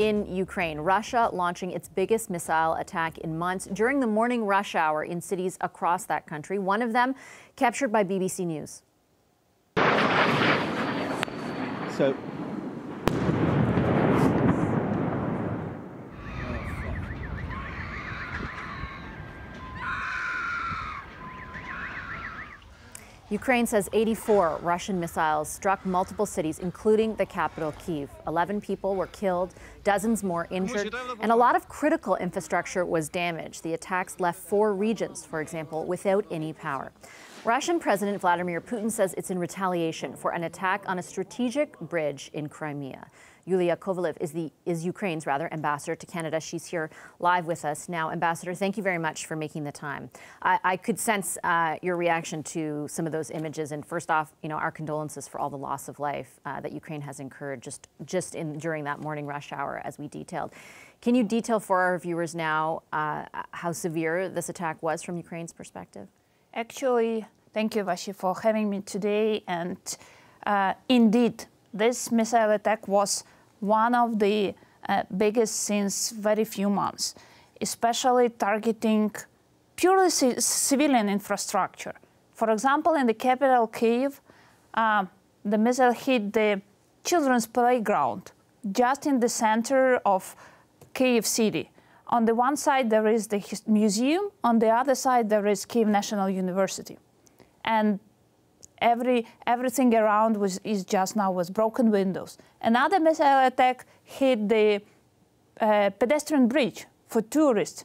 in Ukraine. Russia launching its biggest missile attack in months during the morning rush hour in cities across that country. One of them captured by BBC News. So Ukraine says 84 Russian missiles struck multiple cities, including the capital, Kyiv. 11 people were killed, dozens more injured, and a lot of critical infrastructure was damaged. The attacks left four regions, for example, without any power. Russian President Vladimir Putin says it's in retaliation for an attack on a strategic bridge in Crimea. Yulia Kovaliv is the is Ukraine's rather ambassador to Canada. She's here live with us now. Ambassador, thank you very much for making the time. I, I could sense uh, your reaction to some of those images. And first off, you know, our condolences for all the loss of life uh, that Ukraine has incurred just just in during that morning rush hour, as we detailed. Can you detail for our viewers now uh, how severe this attack was from Ukraine's perspective? Actually, thank you, Vassy, for having me today. And uh, indeed, this missile attack was one of the uh, biggest since very few months, especially targeting purely civilian infrastructure. For example, in the capital, Kyiv, uh, the missile hit the children's playground just in the center of Kyiv city. On the one side, there is the museum. On the other side, there is Kyiv National University. And every everything around was is just now was broken windows. Another missile attack hit the uh, pedestrian bridge for tourists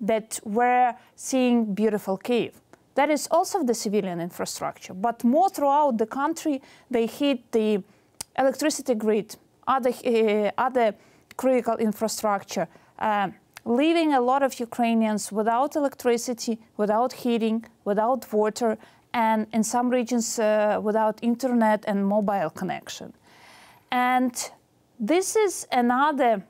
that were seeing beautiful Kyiv. That is also the civilian infrastructure, but more throughout the country, they hit the electricity grid, other uh, other critical infrastructure. Uh, leaving a lot of Ukrainians without electricity, without heating, without water, and in some regions uh, without internet and mobile connection. And this is another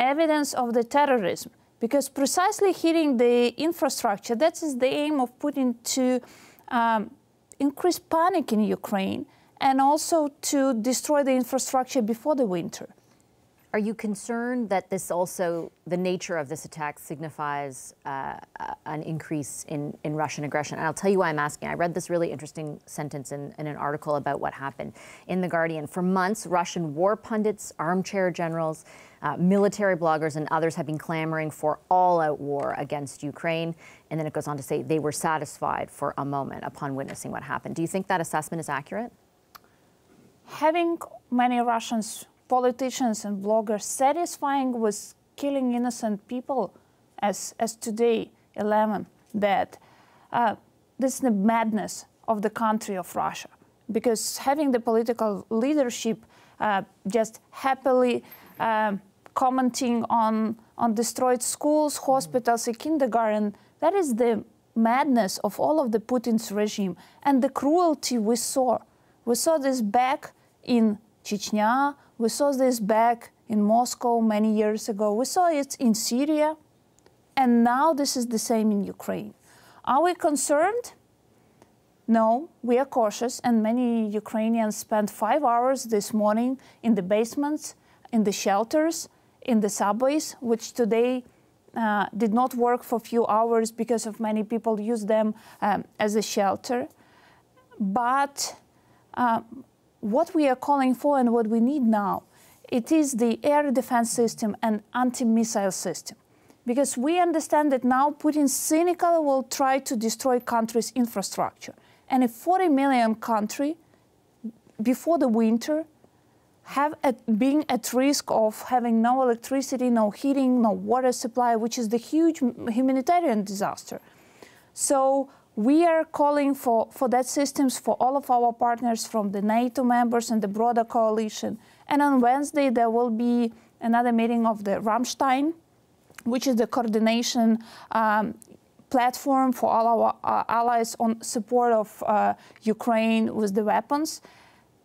evidence of the terrorism because precisely hitting the infrastructure, that is the aim of Putin to um, increase panic in Ukraine and also to destroy the infrastructure before the winter. Are you concerned that this also, the nature of this attack signifies uh, an increase in, in Russian aggression? And I'll tell you why I'm asking. I read this really interesting sentence in, in an article about what happened in The Guardian. For months, Russian war pundits, armchair generals, uh, military bloggers, and others have been clamoring for all out war against Ukraine. And then it goes on to say they were satisfied for a moment upon witnessing what happened. Do you think that assessment is accurate? Having many Russians politicians and bloggers satisfying with killing innocent people as, as today, 11 dead. Uh, this is the madness of the country of Russia. Because having the political leadership uh, just happily uh, commenting on, on destroyed schools, hospitals, and kindergarten, that is the madness of all of the Putin's regime and the cruelty we saw. We saw this back in Chechnya, we saw this back in Moscow many years ago. We saw it in Syria. And now this is the same in Ukraine. Are we concerned? No, we are cautious, and many Ukrainians spent five hours this morning in the basements, in the shelters, in the subways, which today uh, did not work for a few hours because of many people use them um, as a shelter. But uh, what we are calling for and what we need now, it is the air defense system and anti-missile system. Because we understand that now Putin cynically will try to destroy country's infrastructure. And a 40 million country, before the winter, have at, being at risk of having no electricity, no heating, no water supply, which is the huge humanitarian disaster. So we are calling for, for that systems for all of our partners from the NATO members and the broader coalition. And on Wednesday, there will be another meeting of the Ramstein, which is the coordination um, platform for all our uh, allies on support of uh, Ukraine with the weapons.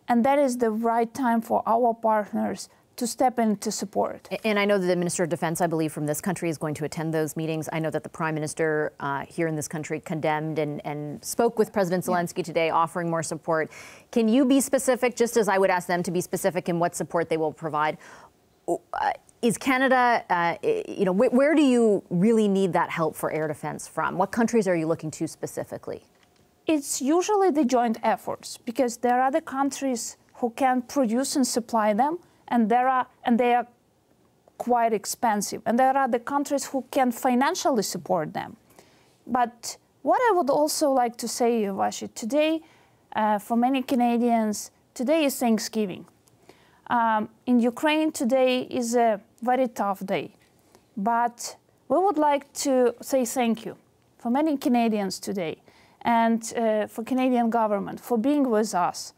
And that is the right time for our partners to step in to support. And I know that the Minister of Defense, I believe, from this country is going to attend those meetings. I know that the Prime Minister uh, here in this country condemned and, and spoke with President Zelensky yeah. today, offering more support. Can you be specific, just as I would ask them to be specific in what support they will provide? Uh, is Canada, uh, you know, wh where do you really need that help for air defense from? What countries are you looking to specifically? It's usually the joint efforts because there are the countries who can produce and supply them, and there are and they are quite expensive, and there are the countries who can financially support them. But what I would also like to say, Vassy, today, uh, for many Canadians, today is Thanksgiving. Um, in Ukraine, today is a very tough day. But we would like to say thank you for many Canadians today and uh, for Canadian government for being with us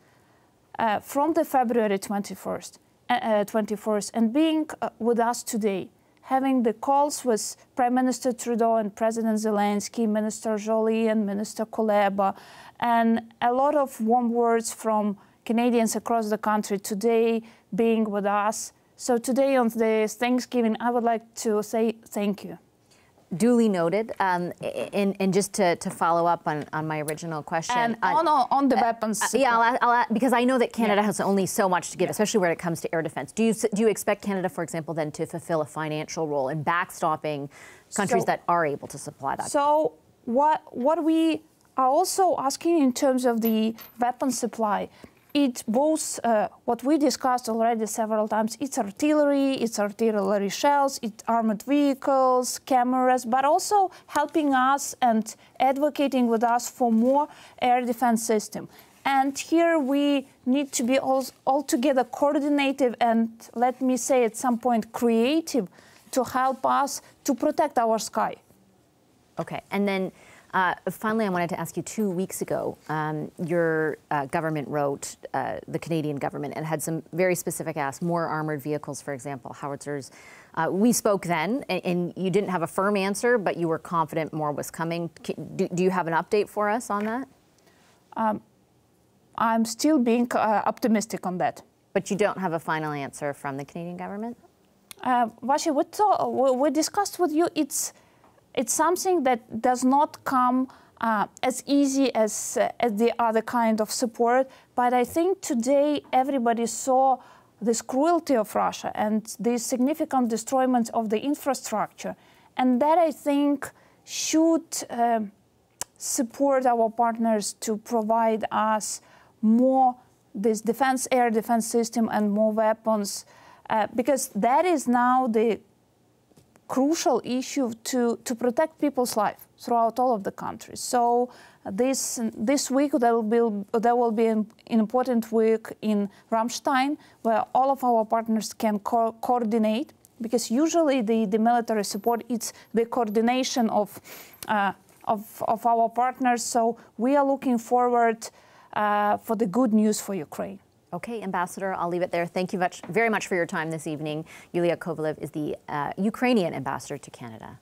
uh, from the February 21st, uh, 21st and being uh, with us today, having the calls with Prime Minister Trudeau and President Zelensky, Minister Joly and Minister Kuleba, and a lot of warm words from Canadians across the country today being with us so today on this Thanksgiving, I would like to say thank you. Duly noted. Um, and, and, just to, to, follow up on, on my original question. And uh, on, on the uh, weapons. Uh, yeah, I'll, I'll, because I know that Canada yeah. has only so much to give, yeah. especially when it comes to air defense. Do you, do you expect Canada, for example, then to fulfill a financial role in backstopping countries so, that are able to supply that? So what, what we are also asking in terms of the weapon supply, it both uh, what we discussed already several times. It's artillery, it's artillery shells, it's armored vehicles, cameras, but also helping us and advocating with us for more air defense system. And here we need to be all, altogether coordinated and let me say at some point creative to help us to protect our sky. Okay, and then uh, finally, I wanted to ask you two weeks ago, um, your uh, government wrote, uh, the Canadian government, and had some very specific asks, more armored vehicles, for example, howitzers. Uh, we spoke then, and, and, you didn't have a firm answer, but you were confident more was coming. Do, do you have an update for us on that? Um, I'm still being uh, optimistic on that. But you don't have a final answer from the Canadian government? Uh, Vassy, we, we discussed with you, it's it's something that does not come uh, as easy as, uh, as the other kind of support. But I think today everybody saw this cruelty of Russia and the significant destroyment of the infrastructure. And that I think should uh, support our partners to provide us more this defense, air defense system and more weapons, uh, because that is now the crucial issue to, to protect people's life throughout all of the countries. So this this week there will be there will be an important week in Ramstein where all of our partners can co coordinate because usually the, the military support it's the coordination of, uh, of of our partners. So we are looking forward uh, for the good news for Ukraine. Okay, Ambassador, I'll leave it there. Thank you much, very much for your time this evening. Yulia Kovaliv is the uh, Ukrainian ambassador to Canada.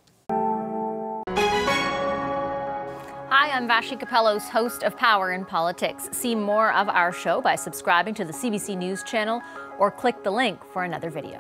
Hi, I'm Vassy Kapelos, host of Power and Politics. See more of our show by subscribing to the CBC News channel or click the link for another video.